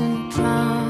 to drown.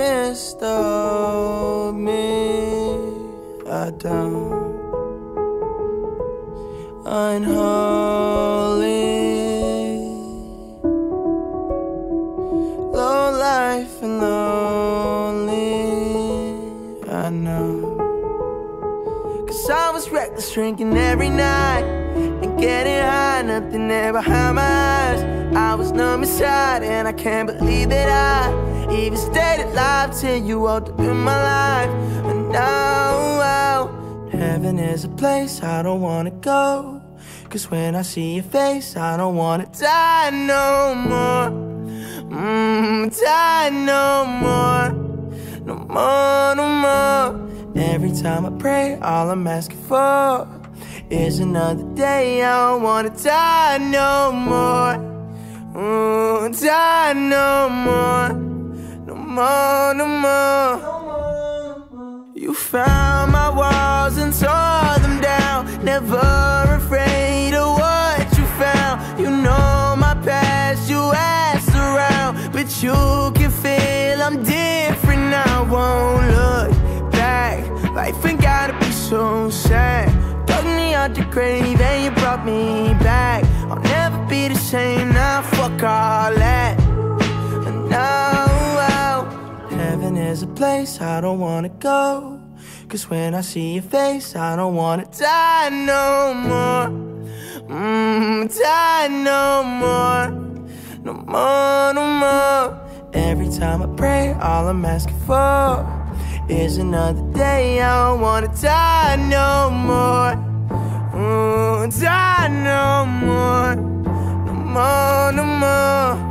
they mistold me. I don't unholy, low life and lonely. I know. Cause I was reckless drinking every night and getting high, nothing there behind my eyes. I was numb inside and I can't believe that I even stayed alive till you walked up in my life. And now heaven is a place I don't wanna go. Cause when I see your face, I don't wanna die no more. Mmm, die no more. No more, no more. Every time I pray, all I'm asking for is another day. I don't wanna die no more. Ooh, die no more. No more, no more. You found my walls and tore them down. Never afraid of what you found. You know my past, you asked around. But you grave and you brought me back. I'll never be the same now. Fuck all that. And now, heaven is a place I don't wanna go. Cause when I see your face, I don't wanna die no more. Mmm, die no more. No more, no more. Every time I pray, all I'm asking for is another day. I don't wanna die no more. Ooh, die no more. No more, no more.